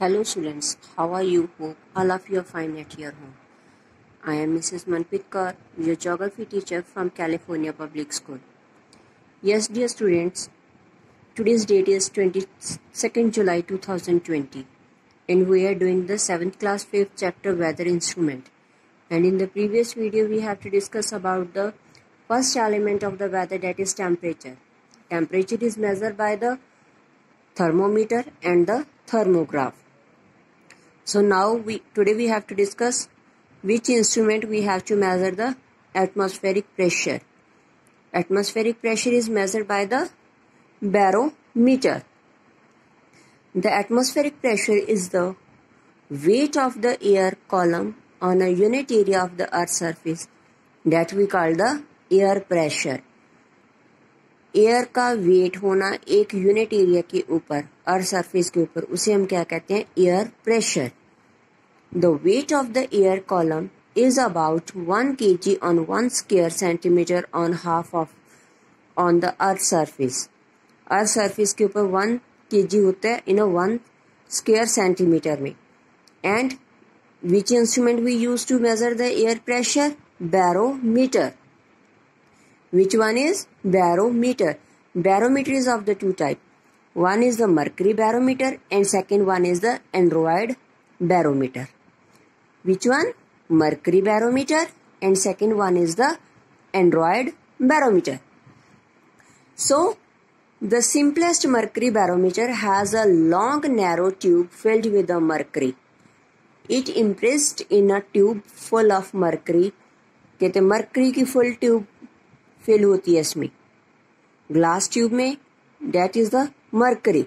Hello students, how are you? Hope all of you are fine at your home. I am Mrs. Manpit Kaur, your geography teacher from California Public School. Yes, dear students, today's date is 22nd July 2020 and we are doing the 7th class 5th chapter weather instrument. And in the previous video we have to discuss about the first element of the weather that is temperature. Temperature is measured by the thermometer and the thermograph. So now we today we have to discuss which instrument we have to measure the atmospheric pressure. Atmospheric pressure is measured by the barometer. The atmospheric pressure is the weight of the air column on a unit area of the earth surface that we call the air pressure. Air का weight होना एक unit area के ऊपर अर्थ surface के ऊपर उसे हम क्या कहते हैं air pressure The weight of the air column is about 1 kg on 1 square centimeter on half of on the earth surface. Earth surface के ऊपर 1 kg होता है इन अ 1 square centimeter में and which instrument we use to measure the air pressure barometer which one is barometer barometer is of the two type one is the mercury barometer and second one is the android barometer which one? Mercury barometer and second one is the Android barometer. So, the simplest mercury barometer has a long narrow tube filled with the mercury. It impressed in a tube full of mercury. कहते mercury की full tube fill होती है इसमें glass tube में that is the mercury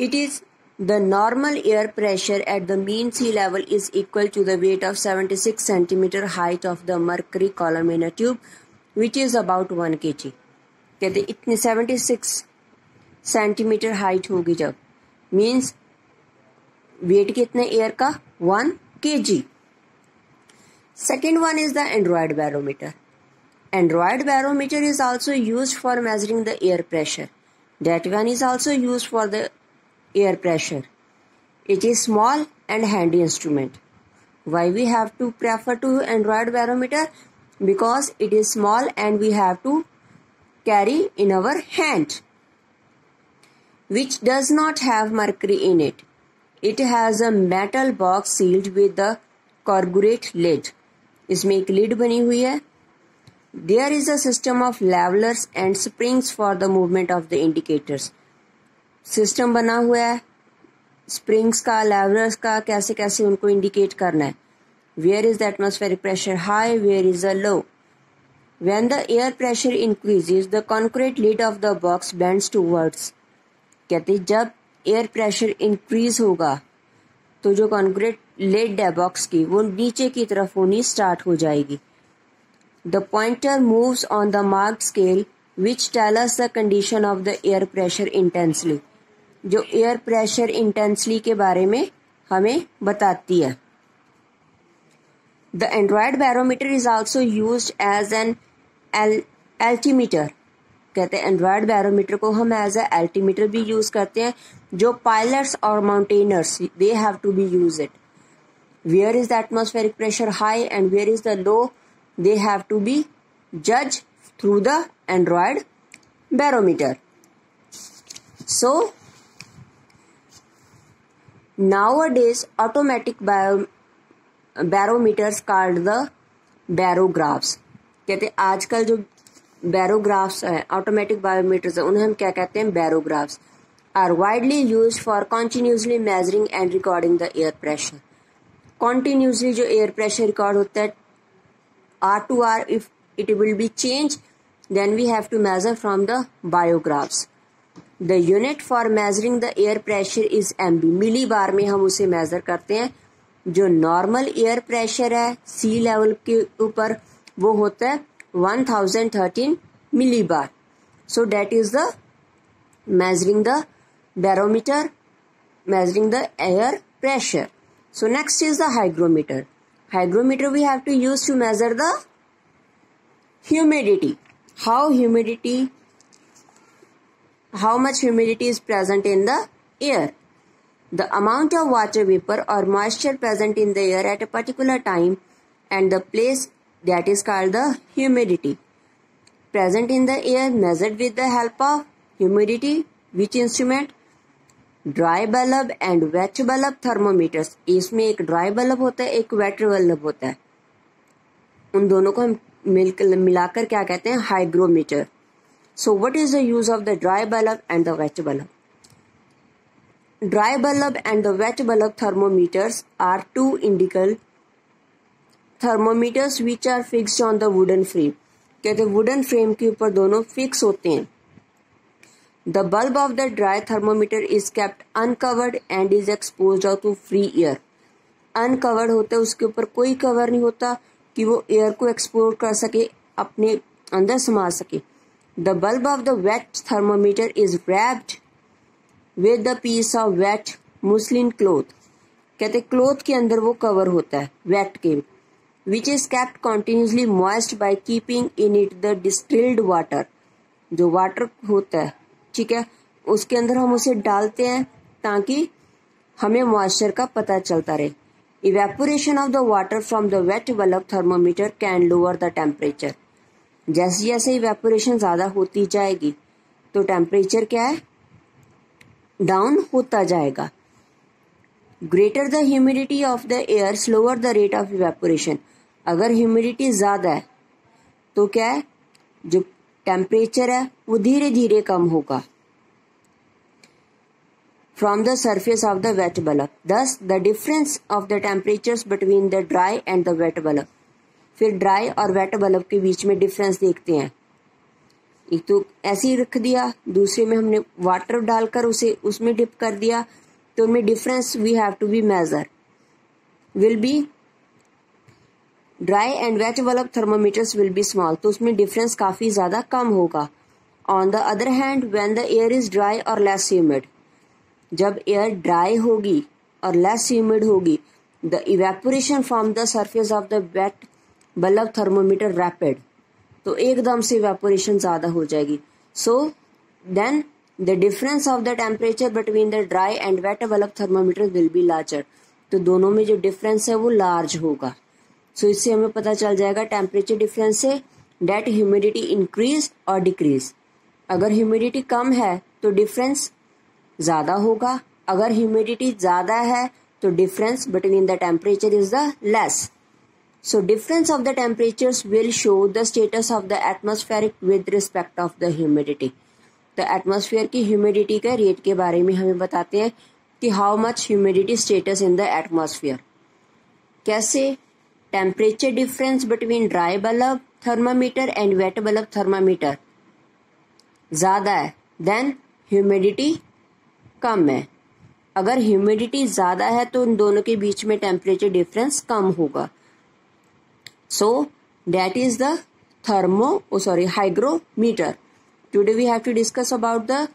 it is the normal air pressure at the mean sea level is equal to the weight of 76 centimeter height of the mercury column in a tube which is about 1 kg कहते इतने 76 centimetre height होगी जब means wait कितने air का 1 kg second one is the android barometer android barometer is also used for measuring the air pressure that one is also used for the air pressure. It is small and handy instrument. Why we have to prefer to Android barometer? Because it is small and we have to carry in our hand. Which does not have mercury in it. It has a metal box sealed with the corrugate lid. इसमें एक lid बनी हुई है There is a system of levelers and springs for the movement of the indicators. System बना हुआ है, springs का levellers का, कैसे कैसे उनको इंडिकेट करना है। Where is the atmospheric pressure high where is the low when the air pressure increases the concrete lid of the box bends towards कहते जब एयर प्रेशर इंक्रीज होगा तो जो कॉन्क्रीट लेड है बॉक्स की, वो नीचे की तरफ़ होनी स्टार्ट हो जाएगी। The pointer moves on the mark scale which tell the condition of the air pressure intensely जो एयर प्रेशर इंटेंसली के बारे में हमें बताती है। The aneroid barometer is also use as an altimeter कहते हैं एंड्रॉयड बैरोमीटर को हम एज ए एल्टीमीटर भी यूज़ करते हैं, जो पायलट्स और mountaineers they have to be use it where is the atmospheric pressure high and where is the low they have to be जज through the android barometer so Nowadays, automatic bio, barometers called the barographs. कहते हैं आजकल जो बैरोग्राफ्स है automatic बायोमीटर्स है उन्हें हम क्या कहते हैं? Barographs are widely use for continuously measuring and recording the air pressure continuously जो एयर प्रेशर रिकॉर्ड होता है are to are if it will be change then we have to measure from the barographs the unit for measuring the air pressure is M millibar में हम उसे major करते हैं। जो normal air pressure है सी level के ऊपर, वो होता है 1013 millibar. So that is the measuring the barometer measuring the air pressure so next is the hygrometer hygrometer we have to use to measure the humidity how humidity how much humidity is present in the air The amount of water vapor or moisture present in the air at a particular time and the place that is called the humidity. Present in the air measured with the help of humidity which instrument dry bulb and wet bulb thermometers इसमें एक dry bulb होता है एक wet bulb होता है उन दोनों को हम मिल मिलाकर क्या कहते हैं hygrometer so what is the use of the dry bulb and the wet bulb dry bulb and the wet bulb thermometers are two identical thermometers which are fixed on the wooden frame कहते wooden frame के ऊपर दोनों fix होते हैं। The bulb of the dry thermometer is kept uncovered and is exposed out to free air. Uncovered होता है, उसके ऊपर कोई कवर नहीं होता कि वो एयर को एक्सपोर्ट कर सके, अपने अंदर समा सके। The bulb of the wet thermometer is wrapped with the piece of wet muslin cloth कहते क्लोथ के अंदर वो कवर होता है वेट के। Which is kept continuously moist by keeping in it the distilled water जो वाटर होता है, ठीक है, उसके अंदर हम उसे डालते हैं ताकि हमें मॉइस्चर का पता चलता रहे। Evaporation of the water from the wet bulb thermometer can lower the temperature जैसे जैसे इवेपोरेशन ज़्यादा होती जाएगी तो टेम्परेचर क्या है? डाउन होता जाएगा। Greater the humidity of the air slower the rate of evaporation अगर ह्यूमिडिटी ज़्यादा है तो क्या है? जो टेम्परेचर है, वो धीरे धीरे कम होगा। From the surface of the wet bulb thus the difference of the temperature between the dry and the wet bulb फिर ड्राई और वेट बल्ब के बीच में डिफरेंस देखते हैं। एक तो ऐसे ही रख दिया, दूसरे में हमने वाटर डालकर उसे, उसमें डिप कर दिया तो उनमें difference we have to be measure will be dry and wet bulb thermometers will be small तो उसमें डिफरेंस काफ़ी ज़्यादा कम होगा। On the other hand when the air is dry और लेस ह्यूमिड जब एयर ड्राई होगी और लेस ह्यूमिड होगी the evaporation from the surface of the wet bulb thermometer rapid तो एकदम से वेपोरेशन ज़्यादा हो जाएगी। So then the difference of the temperature between the dry and wet bulb thermometer will be larger तो दोनों में जो डिफरेंस है वो लार्ज होगा। सो so, इससे हमें पता चल जाएगा टेम्परेचर डिफरेंस से डेट ह्यूमिडिटी इंक्रीज और डिक्रीज अगर ह्यूमिडिटी कम है तो डिफरेंस ज़्यादा होगा। अगर ह्यूमिडिटी ज़्यादा है तो difference between the temperature is the less so difference of the temperature will show the status of the atmospheric with respect of the humidity तो एटमोस्फेयर की ह्यूमिडिटी के रेट के बारे में हमें बताते हैं कि how much humidity status in the atmosphere कैसे temperature difference between dry bulb, thermometer and wet bulb, thermometer? ज़्यादा है देन ह्यूमिडिटी कम है. अगर ह्यूमिडिटी ज़्यादा है तो उन दोनों के बीच में टेम्परेचर डिफरेंस कम होगा. So that is the thermo, oh sorry, hygrometer. Today we have to discuss about the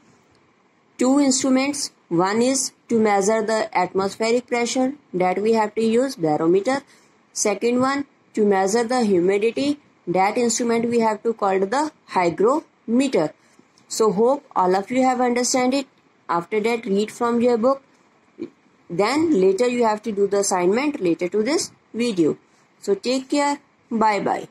two instruments. One is to measure the atmospheric pressure that we have to use barometer. Second one to measure the humidity that instrument we have to call the hygrometer. So hope all of you have understand it. After that read from your book. Then later you have to do the assignment later to this video. So take care. Bye bye.